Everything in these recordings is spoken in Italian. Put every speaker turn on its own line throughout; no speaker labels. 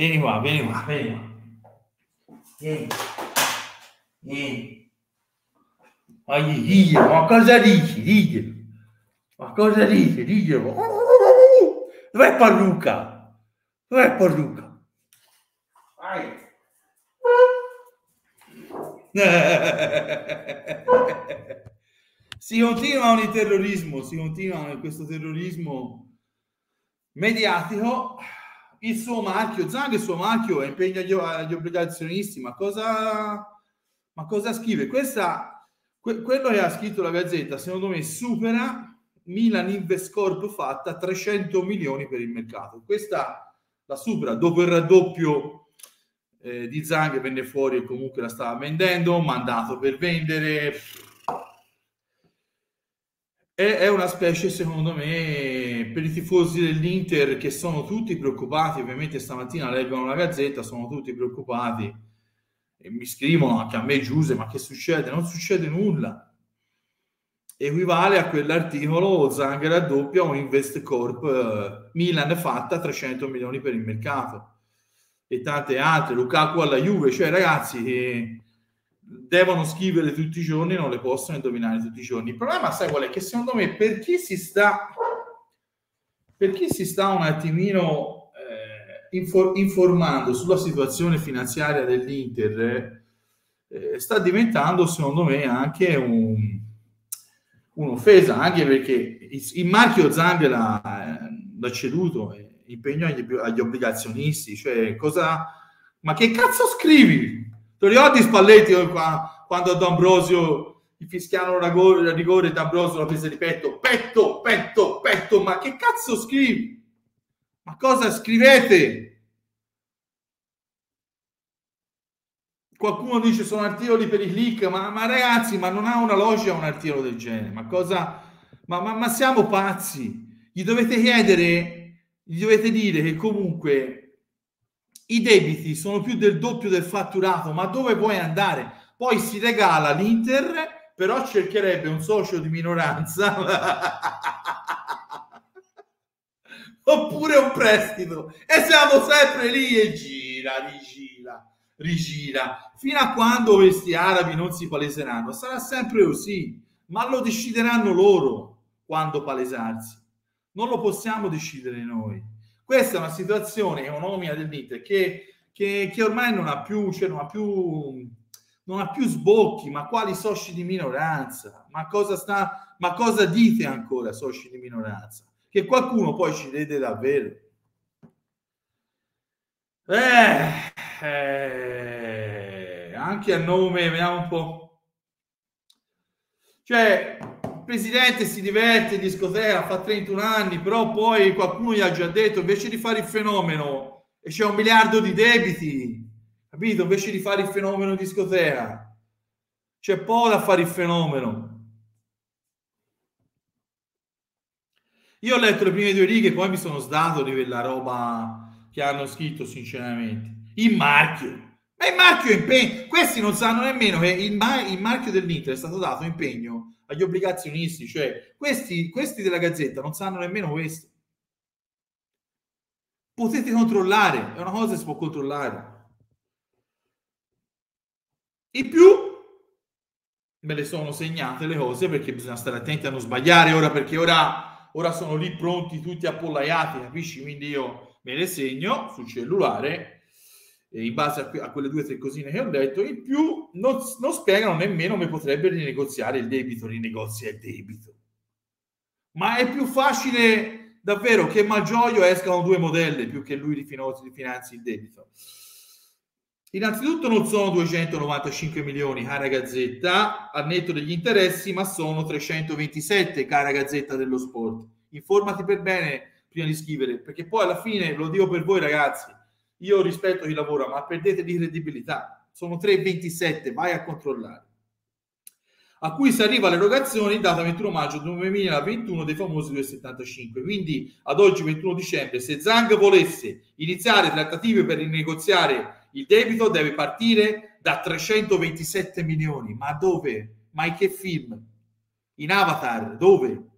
Vieni qua, vieni qua, vieni qua. Vieni. Vieni. Ma diglielo, ma cosa dici? Diglielo. Ma cosa dici? Diglielo. Dov'è parrucca? Dov'è parrucca? Vai. si continua con il terrorismo, si continua con questo terrorismo mediatico. Il suo marchio, Zang, il suo marchio impegna gli, gli obbligazionisti, ma cosa, ma cosa scrive? Questa, que, quello che ha scritto la Gazzetta, secondo me, supera Milan Invest Corp fatta 300 milioni per il mercato. Questa la supera dopo il raddoppio eh, di Zang venne fuori e comunque la stava vendendo, mandato per vendere. È, è una specie, secondo me, per i tifosi dell'Inter che sono tutti preoccupati. Ovviamente stamattina leggono la gazzetta, sono tutti preoccupati e mi scrivono anche a me, Giuse, ma che succede? Non succede nulla. Equivale a quell'articolo Zang raddoppia o Invest Corp eh, Milan fatta 300 milioni per il mercato e tante altre, Lukaku alla Juve, cioè ragazzi che devono scrivere tutti i giorni, non le possono indovinare tutti i giorni. Il problema, sai qual è? Che secondo me per chi si sta, per chi si sta un attimino eh, infor- informando sulla situazione finanziaria dell'Inter, eh, sta diventando secondo me anche un, un'offesa, anche perché il, il marchio Zambia l'ha, l'ha ceduto. Eh impegno agli, agli obbligazionisti, cioè cosa... Ma che cazzo scrivi? Ti ricordi Spalletti qua, quando ad Ambrosio gli fischiano la rigore, rigore e D'Ambrosio la presa di petto? Petto, petto, petto, ma che cazzo scrivi? Ma cosa scrivete? Qualcuno dice sono articoli per i click, ma, ma ragazzi, ma non ha una logica un articolo del genere, ma cosa... Ma, ma, ma siamo pazzi? Gli dovete chiedere gli dovete dire che comunque i debiti sono più del doppio del fatturato, ma dove vuoi andare? Poi si regala l'Inter, però cercherebbe un socio di minoranza oppure un prestito e siamo sempre lì e gira, rigira, rigira fino a quando questi arabi non si paleseranno. Sarà sempre così, ma lo decideranno loro quando palesarsi non lo possiamo decidere noi. Questa è una situazione economica dell'Inter che, che, che ormai non ha più, cioè non ha più, non ha più sbocchi, ma quali soci di minoranza? Ma cosa, sta, ma cosa dite ancora soci di minoranza? Che qualcuno poi ci vede davvero. Eh, eh, anche a nome, vediamo un po'. Cioè, presidente si diverte in discoteca, fa 31 anni, però poi qualcuno gli ha già detto invece di fare il fenomeno e c'è un miliardo di debiti, capito? Invece di fare il fenomeno in discoteca, c'è poco da fare il fenomeno. Io ho letto le prime due righe, poi mi sono sdato di quella roba che hanno scritto, sinceramente. Il marchio. Ma il marchio impegno. Questi non sanno nemmeno che il, ma- il marchio dell'Inter è stato dato impegno agli obbligazionisti, cioè questi, questi della Gazzetta non sanno nemmeno questo. Potete controllare, è una cosa che si può controllare. In più, me le sono segnate le cose perché bisogna stare attenti a non sbagliare ora perché ora, ora sono lì pronti tutti appollaiati, capisci? Quindi io me le segno sul cellulare in base a, a, quelle due o tre cosine che ho detto, in più non, non spiegano nemmeno come potrebbe rinegoziare il debito, rinegozia il debito. Ma è più facile davvero che Malgioglio escano due modelle più che lui rifinanzi il debito. Innanzitutto non sono 295 milioni, cara Gazzetta, al netto degli interessi, ma sono 327, cara Gazzetta dello Sport. Informati per bene prima di scrivere, perché poi alla fine, lo dico per voi ragazzi, io rispetto chi lavora, ma perdete di credibilità. Sono 3,27, vai a controllare. A cui si arriva all'erogazione in data 21 maggio 2021 dei famosi 2,75. Quindi ad oggi 21 dicembre, se Zang volesse iniziare trattative per rinegoziare il debito, deve partire da 327 milioni. Ma dove? Ma in che film? In Avatar? Dove?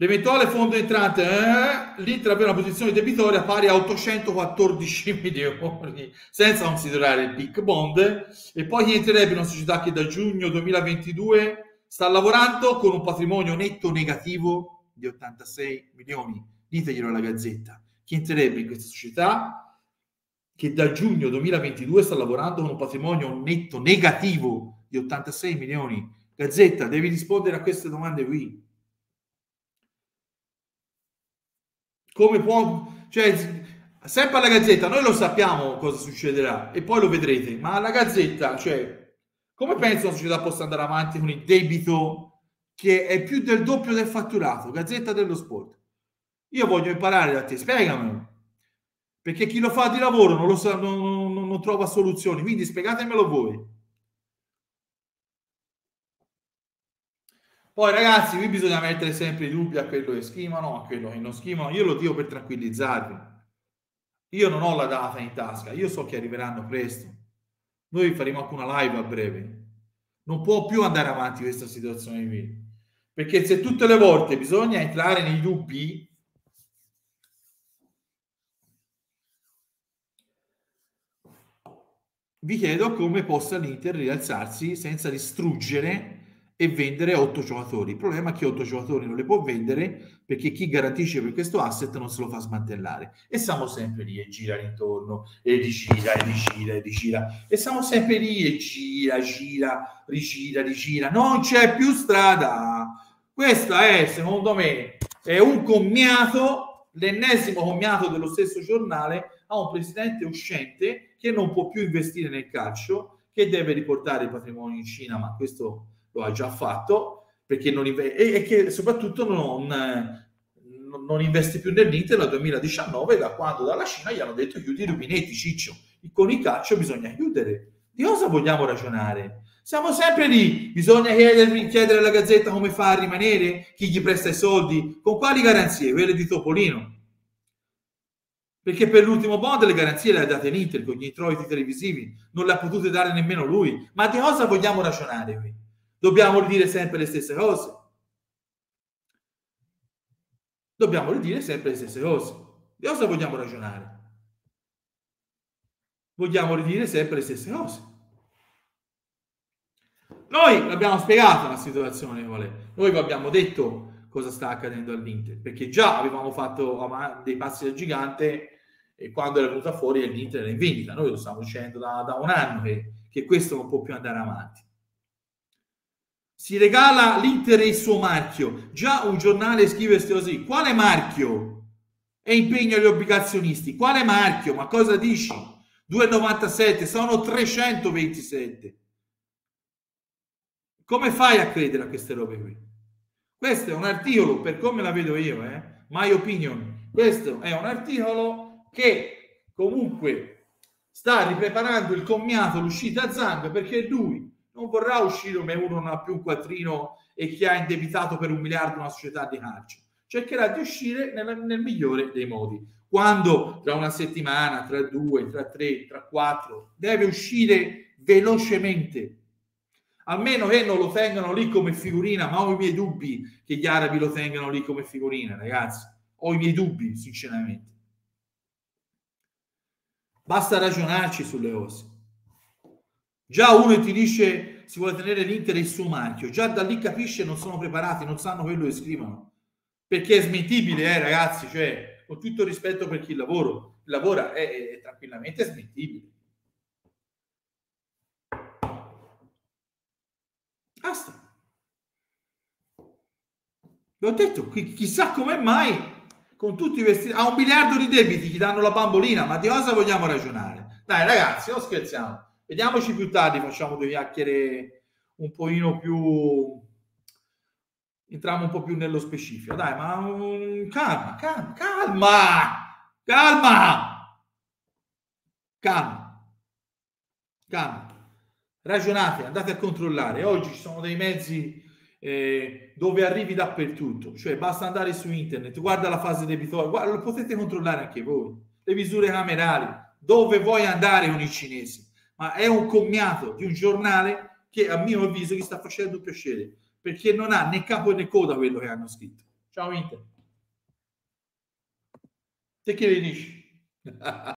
L'eventuale fondo entrante, eh, l'Inter aveva una posizione debitoria pari a 814 milioni, senza considerare il PIC bond, e poi entrerebbe una società che da giugno 2022 sta lavorando con un patrimonio netto negativo di 86 milioni. Diteglielo alla Gazzetta. Chi entrerebbe in questa società che da giugno 2022 sta lavorando con un patrimonio netto negativo di 86 milioni. Gazzetta, devi rispondere a queste domande qui. Come può, cioè, sempre alla Gazzetta, noi lo sappiamo cosa succederà e poi lo vedrete, ma alla Gazzetta, cioè, come penso la società possa andare avanti con il debito che è più del doppio del fatturato? Gazzetta dello Sport. Io voglio imparare da te, spiegamelo. Perché chi lo fa di lavoro non, lo sa, non, non, non trova soluzioni, quindi spiegatemelo voi. Poi ragazzi, qui bisogna mettere sempre i dubbi a quello che schimano, a quello che non schimano. Io lo dico per tranquillizzarvi. Io non ho la data in tasca, io so che arriveranno presto. Noi faremo anche una live a breve. Non può più andare avanti questa situazione qui. Perché se tutte le volte bisogna entrare nei dubbi, vi chiedo come possa l'Inter rialzarsi senza distruggere e vendere otto giocatori. Il problema è che otto giocatori non li può vendere perché chi garantisce per questo asset non se lo fa smantellare. E siamo sempre lì e gira intorno e rigira e rigira e rigira. E siamo sempre lì e gira, gira, rigira, rigira. Non c'è più strada. Questo è, secondo me, è un commiato, l'ennesimo commiato dello stesso giornale a un presidente uscente che non può più investire nel calcio, che deve riportare il patrimonio in Cina, ma questo lo ha già fatto, perché inve- e, e, che soprattutto non, non investe più nell'Inter dal 2019, da quando dalla Cina gli hanno detto chiudi i rubinetti, ciccio, con il calcio bisogna chiudere. Di cosa vogliamo ragionare? Siamo sempre lì, bisogna chiedermi, chiedere alla Gazzetta come fa a rimanere, chi gli presta i soldi, con quali garanzie? Quelle di Topolino. Perché per l'ultimo bond le garanzie le ha date l'Inter con gli introiti televisivi, non le ha potute dare nemmeno lui. Ma di cosa vogliamo ragionare qui? Dobbiamo ridire sempre le stesse cose. Dobbiamo ridire sempre le stesse cose. Di cosa vogliamo ragionare? Vogliamo ridire sempre le stesse cose. Noi l'abbiamo spiegata la situazione, vale. noi vi abbiamo detto cosa sta accadendo all'Inter, perché già avevamo fatto dei passi da gigante e quando era venuta fuori l'Inter era in vendita. Noi lo stiamo dicendo da, da un anno che, che questo non può più andare avanti si regala l'Inter il suo marchio. Già un giornale scrive così. Quale marchio? E impegno gli obbligazionisti. Quale marchio? Ma cosa dici? 2,97 sono 327. Come fai a credere a queste robe qui? Questo è un articolo, per come la vedo io, eh? my opinion. Questo è un articolo che comunque sta ripreparando il commiato, l'uscita a Zang, perché lui non vorrà uscire come uno non ha più un quattrino e che ha indebitato per un miliardo una società di calcio. Cercherà di uscire nel, nel migliore dei modi. Quando tra una settimana, tra due, tra tre, tra quattro, deve uscire velocemente. Almeno che non lo tengano lì come figurina, ma ho i miei dubbi che gli arabi lo tengano lì come figurina, ragazzi. Ho i miei dubbi, sinceramente. Basta ragionarci sulle cose. Già uno ti dice si vuole tenere l'Inter il suo marchio, già da lì capisce non sono preparati, non sanno quello che scrivono. Perché è smentibile, eh, ragazzi, cioè, con tutto rispetto per chi lavora, lavora è, è, è tranquillamente smentibile. Basta. L'ho detto, chissà come mai con tutti i vestiti a un miliardo di debiti gli danno la bambolina, ma di cosa vogliamo ragionare? Dai ragazzi, non scherziamo. Vediamoci più tardi, facciamo due chiacchiere un pochino più... Entriamo un po' più nello specifico. Dai, ma um, calma, calma, calma, calma, calma, calma. Ragionate, andate a controllare. Oggi ci sono dei mezzi eh, dove arrivi dappertutto, cioè basta andare su internet, guarda la fase debitoria, guarda, lo potete controllare anche voi, le misure camerali, dove vuoi andare con i cinesi ma è un commiato di un giornale che a mio avviso gli sta facendo piacere perché non ha né capo né coda quello che hanno scritto. Ciao. Inter. Te che le dici?